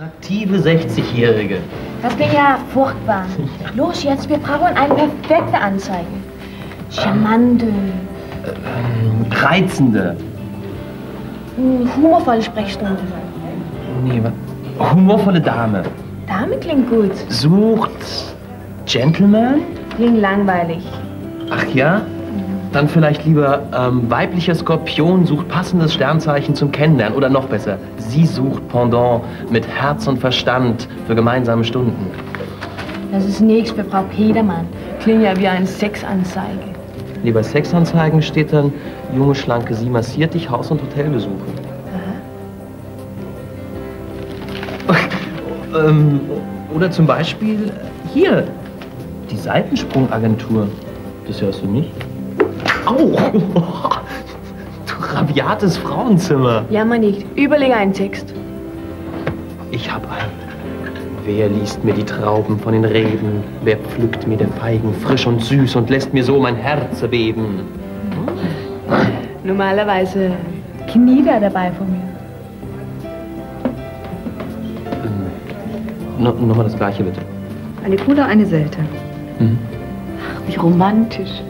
Attraktive 60-Jährige. Das klingt ja furchtbar. Los jetzt, wir brauchen eine perfekte Anzeige. Charmante, Ähm, reizende. hm, humorvolle Sprechstunde. Nee, humorvolle Dame. Dame klingt gut. Sucht Gentleman? Klingt langweilig. Ach ja? Dann vielleicht lieber ähm, weiblicher Skorpion sucht passendes Sternzeichen zum Kennenlernen. Oder noch besser, sie sucht Pendant mit Herz und Verstand für gemeinsame Stunden. Das ist nichts für Frau Petermann. Klingt ja wie eine Sexanzeige. Lieber Sexanzeigen steht dann, junge, schlanke Sie massiert dich, Haus- und Hotelbesuche. ähm, oder zum Beispiel hier, die Seitensprungagentur. Das hörst du nicht? Au! Du rabiates Frauenzimmer. Jammer nicht. Überlege einen Text. Ich hab einen. Wer liest mir die Trauben von den Reben? Wer pflückt mir der Feigen frisch und süß und lässt mir so mein Herz beben? Normalerweise kniet er dabei von mir. No, Nochmal das gleiche bitte. Eine Cola, eine Selte. Mhm. Wie romantisch.